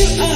you